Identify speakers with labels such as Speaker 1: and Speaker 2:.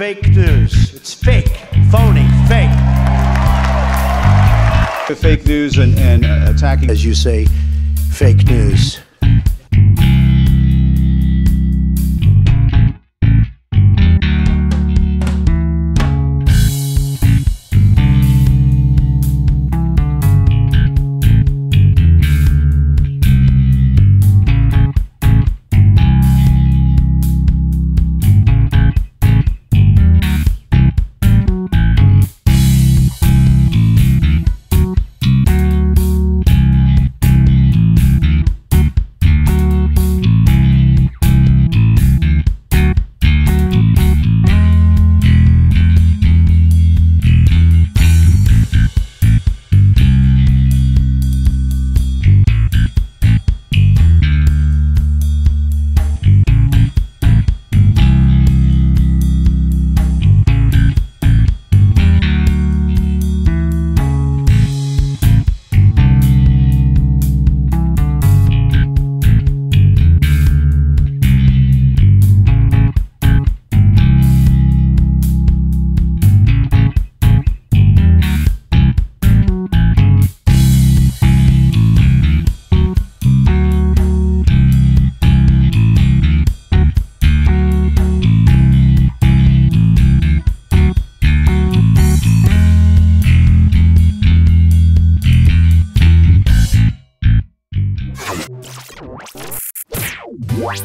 Speaker 1: fake news. It's fake, phony, fake.
Speaker 2: Fake news and, and uh, attacking.
Speaker 1: As you say, fake news. What?